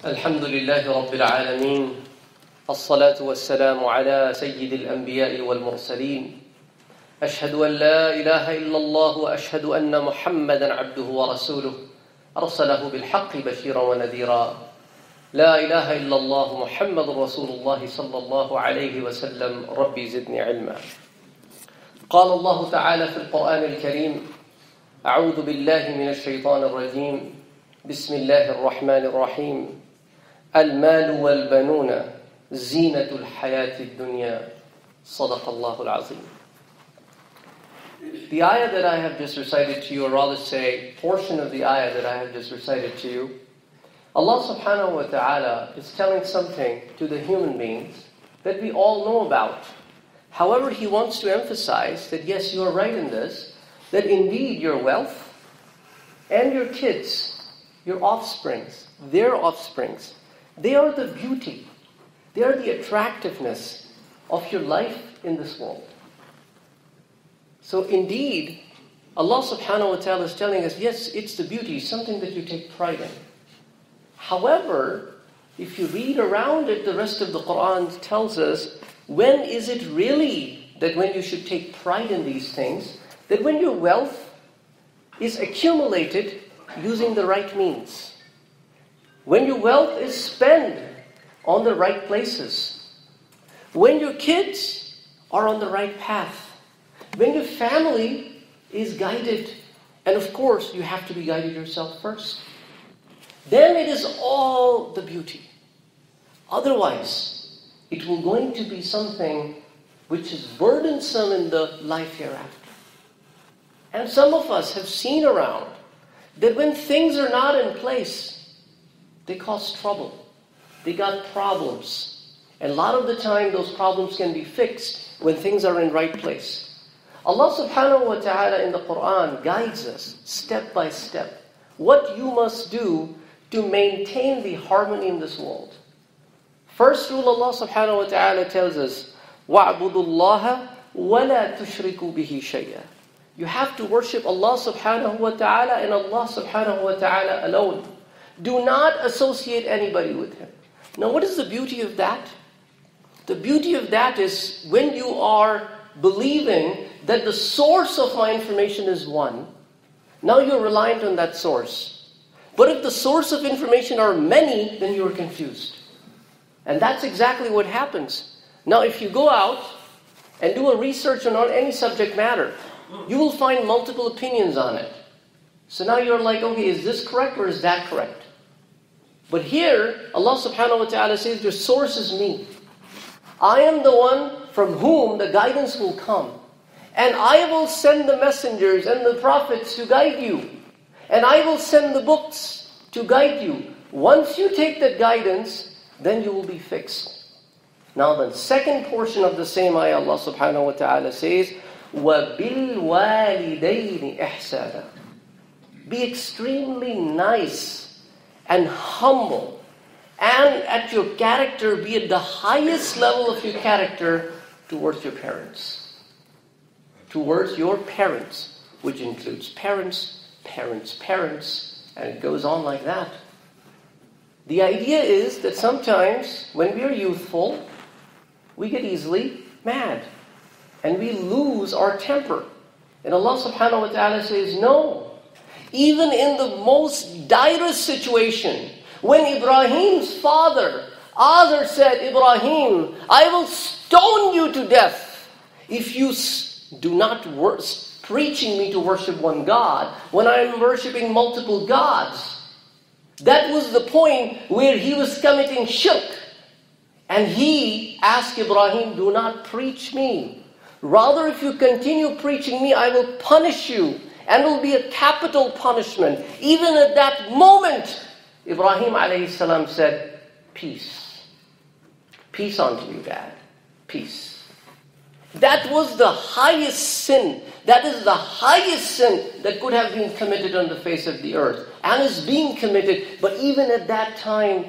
الحمد لله رب العالمين الصلاة والسلام على سيد الأنبياء والمرسلين. أشهد أن لا إله إلا الله وأشهد أن محمدا عبده ورسوله. أرسله بالحق بشيرا ونذيرا. لا إله إلا الله محمد رسول الله صلى الله عليه وسلم. ربي زدني علما. قال الله تعالى في القرآن الكريم أعوذ بالله من الشيطان الرجيم. بسم الله الرحمن الرحيم. المال والبنون زينة الحياة الدنيا صدق الله العظيم The ayah that I have just recited to you, or rather say, portion of the ayah that I have just recited to you, Allah subhanahu wa ta'ala is telling something to the human beings that we all know about. However, He wants to emphasize that yes, you are right in this, that indeed your wealth and your kids, your offsprings, their offsprings, they are the beauty, they are the attractiveness of your life in this world. So indeed, Allah subhanahu wa ta'ala is telling us, yes, it's the beauty, something that you take pride in. However, if you read around it, the rest of the Quran tells us, when is it really that when you should take pride in these things? That when your wealth is accumulated using the right means. When your wealth is spent on the right places. When your kids are on the right path. When your family is guided. And of course, you have to be guided yourself first. Then it is all the beauty. Otherwise, it will going to be something which is burdensome in the life hereafter. And some of us have seen around that when things are not in place, they cause trouble. They got problems. And a lot of the time, those problems can be fixed when things are in right place. Allah subhanahu wa ta'ala in the Quran guides us step by step what you must do to maintain the harmony in this world. First rule Allah subhanahu wa ta'ala tells us, وَاعْبُدُوا اللَّهَ وَلَا تُشْرِكُوا بِهِ شَيْئًا You have to worship Allah subhanahu wa ta'ala and Allah subhanahu wa ta'ala alone. Do not associate anybody with Him. Now what is the beauty of that? The beauty of that is when you are believing that the source of my information is one, now you're reliant on that source. But if the source of information are many, then you're confused. And that's exactly what happens. Now, if you go out and do a research on any subject matter, you will find multiple opinions on it. So now you're like, okay, is this correct or is that correct? But here, Allah subhanahu wa ta'ala says, your source is me. I am the one from whom the guidance will come. And I will send the messengers and the prophets to guide you. And I will send the books to guide you. Once you take that guidance, then you will be fixed. Now the second portion of the same ayah, Allah subhanahu wa ta'ala says, وَبِالْوَالِدَيْنِ إِحْسَانًا Be extremely nice and humble. And at your character, be at the highest level of your character towards your parents. Towards your parents, which includes parents, parents, parents, and it goes on like that. The idea is that sometimes when we are youthful, we get easily mad and we lose our temper. And Allah subhanahu wa ta'ala says, No. Even in the most direst situation, when Ibrahim's father, Azar said, Ibrahim, I will stone you to death if you do not preaching me to worship one God when I am worshiping multiple gods. That was the point where he was committing shirk. And he asked Ibrahim, Do not preach me. Rather, if you continue preaching me, I will punish you. And will be a capital punishment. Even at that moment, Ibrahim alayhi said, Peace. Peace unto you, Dad. Peace. That was the highest sin. That is the highest sin that could have been committed on the face of the earth. And is being committed. But even at that time,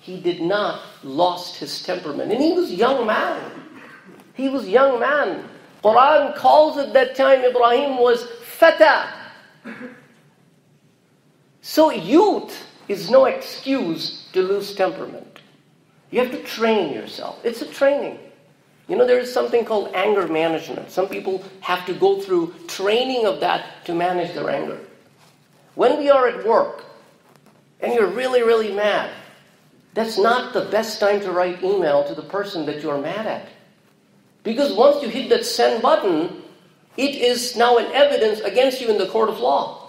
he did not lost his temperament. And he was young man. He was young man. Quran calls at that time Ibrahim was fata. So youth is no excuse to lose temperament. You have to train yourself. It's a training. You know, there is something called anger management. Some people have to go through training of that to manage their anger. When we are at work and you're really, really mad, that's not the best time to write email to the person that you're mad at. Because once you hit that send button, it is now an evidence against you in the court of law.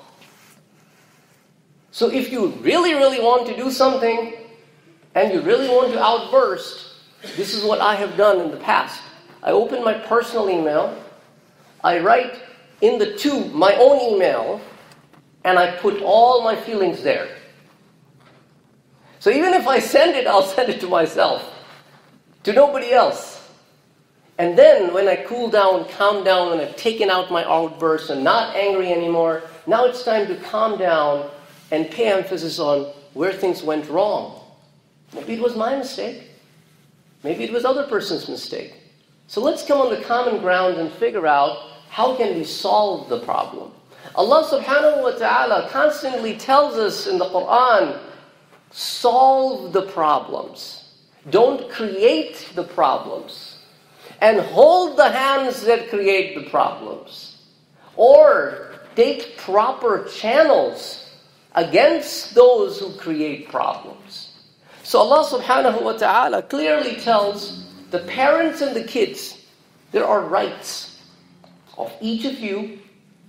So if you really, really want to do something and you really want to outburst, this is what I have done in the past. I open my personal email, I write in the to my own email, and I put all my feelings there. So even if I send it, I'll send it to myself, to nobody else. And then when I cool down, calm down, when I've taken out my outburst and not angry anymore, now it's time to calm down and pay emphasis on where things went wrong. Maybe it was my mistake. Maybe it was other person's mistake. So let's come on the common ground and figure out how can we solve the problem. Allah subhanahu wa ta'ala constantly tells us in the Quran, solve the problems. Don't create the problems. And hold the hands that create the problems. Or take proper channels against those who create problems. So Allah subhanahu wa ta'ala clearly tells the parents and the kids there are rights of each of you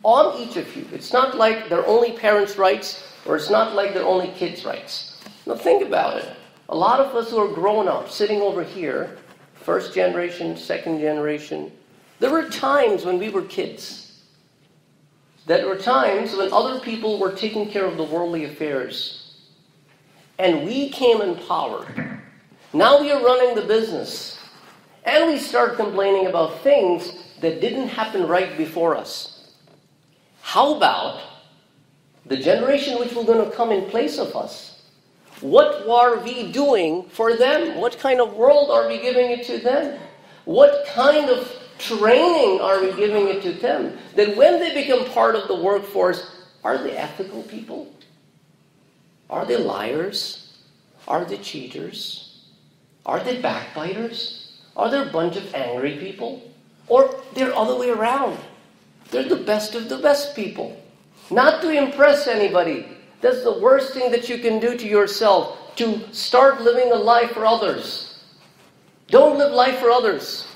on each of you. It's not like they're only parents' rights or it's not like they're only kids' rights. Now think about it. A lot of us who are grown up sitting over here, first generation, second generation, there were times when we were kids. There were times when other people were taking care of the worldly affairs and we came in power. Now we are running the business. And we start complaining about things that didn't happen right before us. How about the generation which will going to come in place of us? What are we doing for them? What kind of world are we giving it to them? What kind of training are we giving it to them? That when they become part of the workforce, are they ethical people? Are they liars? Are they cheaters? Are they backbiters? Are they a bunch of angry people? Or they're all the way around. They're the best of the best people. Not to impress anybody. That's the worst thing that you can do to yourself. To start living a life for others. Don't live life for others.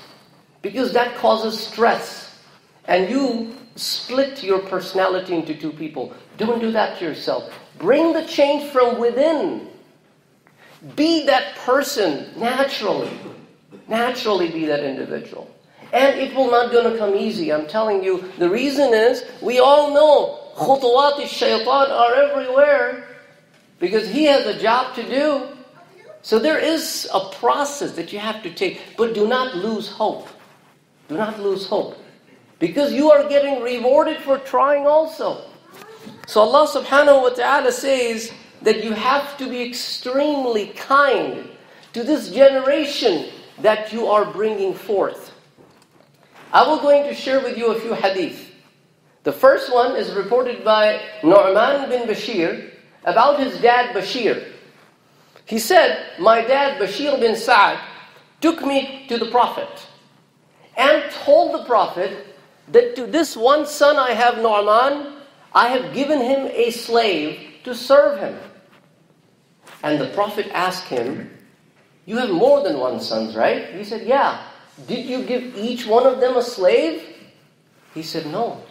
Because that causes stress. And you split your personality into two people. Don't do that to yourself. Bring the change from within. Be that person naturally. Naturally be that individual. And it will not going to come easy. I'm telling you, the reason is we all know khutuwat shaitan are everywhere because he has a job to do. So there is a process that you have to take, but do not lose hope. Do not lose hope. Because you are getting rewarded for trying also. So Allah subhanahu wa ta'ala says that you have to be extremely kind to this generation that you are bringing forth. I will going to share with you a few hadith. The first one is reported by Nu'man bin Bashir about his dad Bashir. He said, My dad Bashir bin Sa'ad took me to the Prophet and told the Prophet that to this one son I have, Nu'man, I have given him a slave to serve him. And the Prophet asked him, You have more than one son, right? He said, Yeah. Did you give each one of them a slave? He said, No.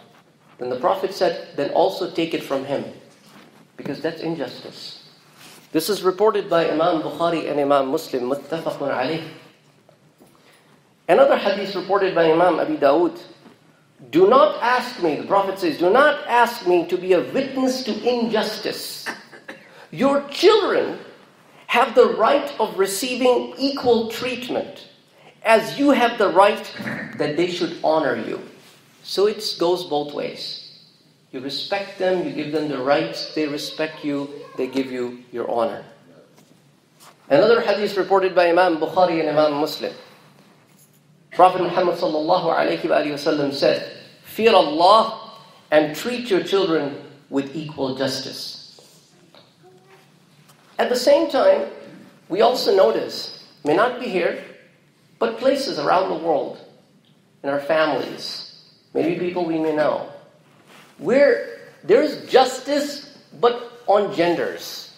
Then the Prophet said, Then also take it from him. Because that's injustice. This is reported by Imam Bukhari and Imam Muslim, muttafaqun alayh. Another hadith reported by Imam Abi Dawud do not ask me, the Prophet says, do not ask me to be a witness to injustice. Your children have the right of receiving equal treatment as you have the right that they should honor you. So it goes both ways. You respect them, you give them the rights, they respect you, they give you your honor. Another hadith reported by Imam Bukhari and Imam Muslim. Prophet Muhammad said, Fear Allah and treat your children with equal justice. At the same time, we also notice, may not be here, but places around the world, in our families, maybe people we may know, where there's justice but on genders.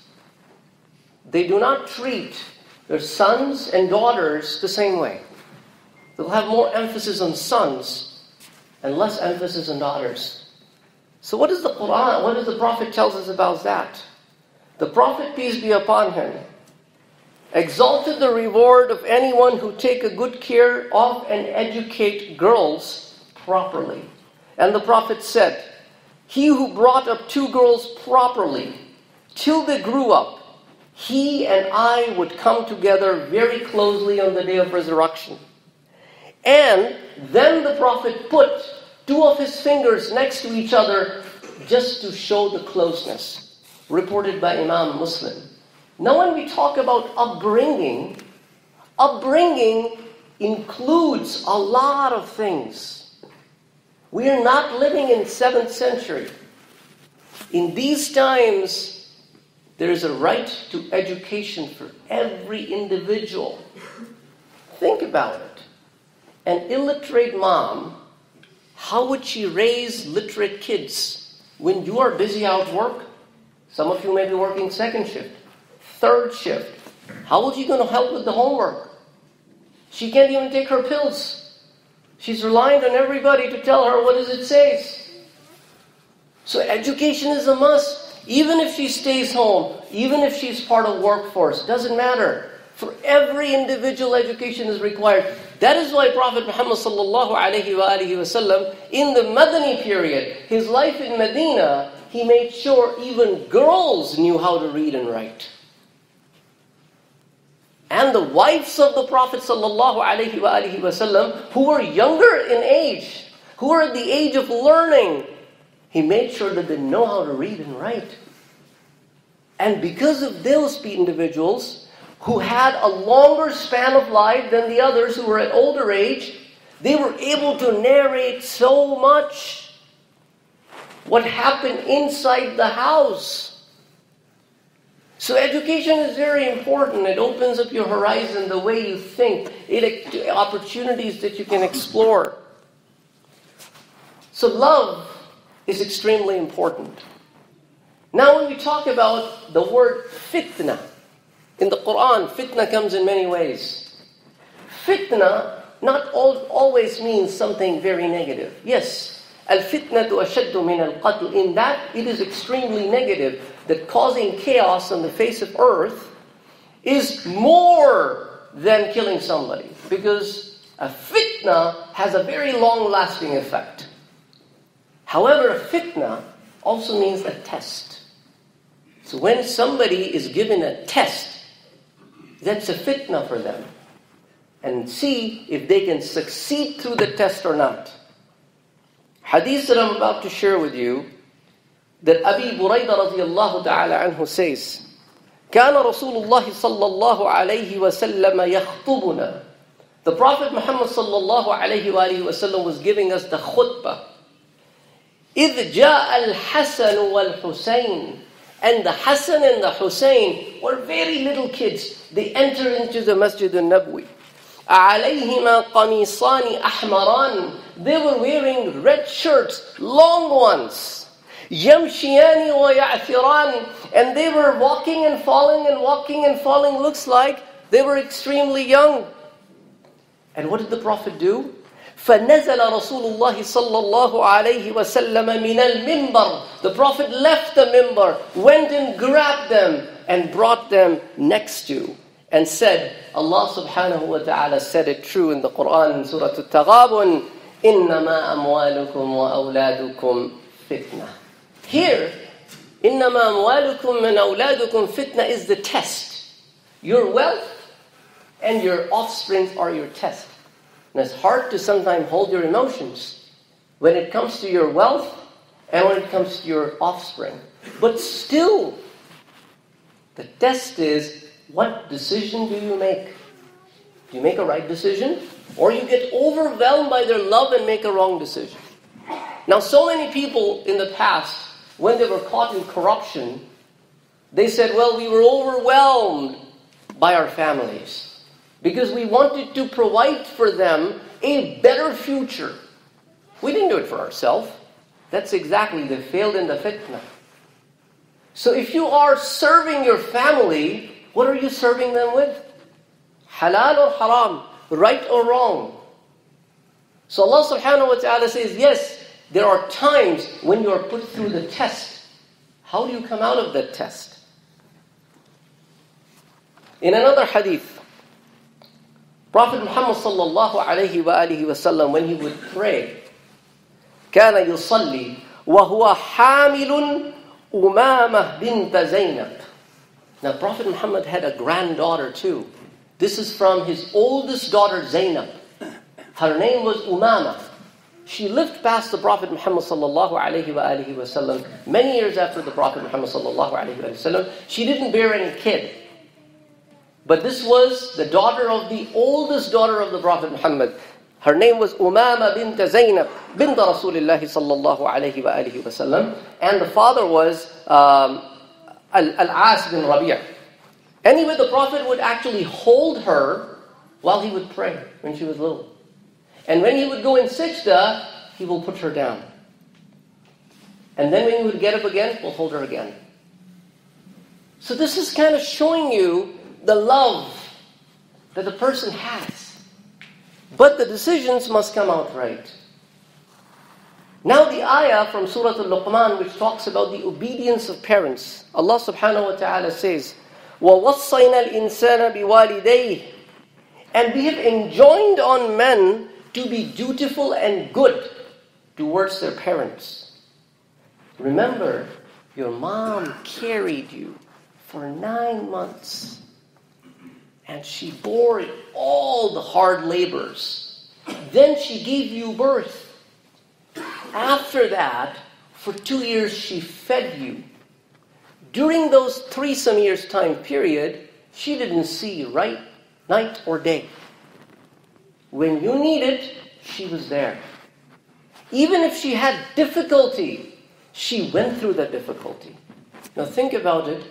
They do not treat their sons and daughters the same way. They'll have more emphasis on sons and less emphasis on daughters. So what does the Quran, what does the Prophet tells us about that? The Prophet, peace be upon him, exalted the reward of anyone who take a good care of and educate girls properly. And the Prophet said, He who brought up two girls properly till they grew up, he and I would come together very closely on the day of resurrection. And then the Prophet put two of his fingers next to each other just to show the closeness, reported by Imam Muslim. Now, when we talk about upbringing, upbringing includes a lot of things. We are not living in 7th century. In these times, there is a right to education for every individual. Think about it. An illiterate mom, how would she raise literate kids when you are busy out work? Some of you may be working second shift third shift. How is she going to help with the homework? She can't even take her pills. She's reliant on everybody to tell her what does it says. So education is a must. Even if she stays home, even if she's part of workforce, doesn't matter. For every individual, education is required. That is why Prophet Muhammad in the Madani period, his life in Medina, he made sure even girls knew how to read and write and the wives of the Prophet who were younger in age, who were at the age of learning, he made sure that they know how to read and write. And because of those individuals who had a longer span of life than the others who were at older age, they were able to narrate so much what happened inside the house. So education is very important. It opens up your horizon, the way you think, it, opportunities that you can explore. So love is extremely important. Now when we talk about the word fitna, in the Quran, fitna comes in many ways. Fitna not all, always means something very negative. Yes, al-fitnatu ashaddu min al-qatl. In that, it is extremely negative that causing chaos on the face of earth is more than killing somebody. Because a fitna has a very long lasting effect. However, a fitna also means a test. So when somebody is given a test, that's a fitna for them. And see if they can succeed through the test or not. Hadith that I'm about to share with you that Abi Buraidah radiallahu ta'ala anhu says, كان رسول الله صلى الله عليه وسلم يخطبنا The Prophet Muhammad صلى الله عليه وآله وسلم was giving us the khutbah. إذ جاء الحسن والحسين And the Hassan and the Hussein were very little kids. They entered into the Masjid al-Nabwi. عليهما قميصان أحمران They were wearing red shirts, long ones. And they were walking and falling and walking and falling. Looks like they were extremely young. And what did the Prophet do? فنزل رسول الله صلى الله عليه وسلم من المنبر The Prophet left the minbar, went and grabbed them and brought them next to and said, Allah subhanahu wa ta'ala said it true in the Quran in Surah Al-Taghabun, إِنَّمَا أَمْوَالُكُمْ وَأَوْلَادُكُمْ فِتْنَةٌ here, إِنَّمَا أَمْوَالُكُمْ مِنْ أَوْلَادُكُمْ fitna is the test. Your wealth and your offspring are your test. And it's hard to sometimes hold your emotions when it comes to your wealth and when it comes to your offspring. But still, the test is what decision do you make? Do you make a right decision? Or you get overwhelmed by their love and make a wrong decision? Now, so many people in the past when they were caught in corruption, They said, well, we were overwhelmed by our families because we wanted to provide for them a better future. We didn't do it for ourselves. That's exactly, they failed in the fitna. So if you are serving your family, what are you serving them with? Halal or haram? Right or wrong? So Allah subhanahu wa ta'ala says, yes, there are times when you are put through the test. How do you come out of that test? In another hadith, Prophet Muhammad sallallahu alayhi wa alihi wasallam, when he would pray, كان يصلي وهو حامل أمامة بنت زينب. Now Prophet Muhammad had a granddaughter too. This is from his oldest daughter Zainab. Her name was Umama. She lived past the Prophet Muhammad sallallahu alaihi wasallam many years after the Prophet Muhammad sallallahu alaihi wasallam. She didn't bear any kid. But this was the daughter of the oldest daughter of the Prophet Muhammad. Her name was Umama bint Zainab bint Rasulullah sallallahu alihi wasallam. And the father was um, Al-As bin Rabi'. Anyway, the Prophet would actually hold her while he would pray when she was little. And when he would go in sajda, he will put her down. And then when he would get up again, we'll hold her again. So this is kind of showing you the love that the person has. But the decisions must come out right. Now the ayah from Surah Al-Luqman which talks about the obedience of parents. Allah subhanahu wa ta'ala says, وَوَصَّيْنَا الْإِنسَانَ بِوَالِدَيْهِ And we have enjoined on men to be dutiful and good towards their parents. Remember, your mom carried you for nine months and she bore all the hard labors. Then she gave you birth. After that, for two years she fed you. During those three some years time period, she didn't see right night or day. When you needed, she was there. Even if she had difficulty, she went through that difficulty. Now think about it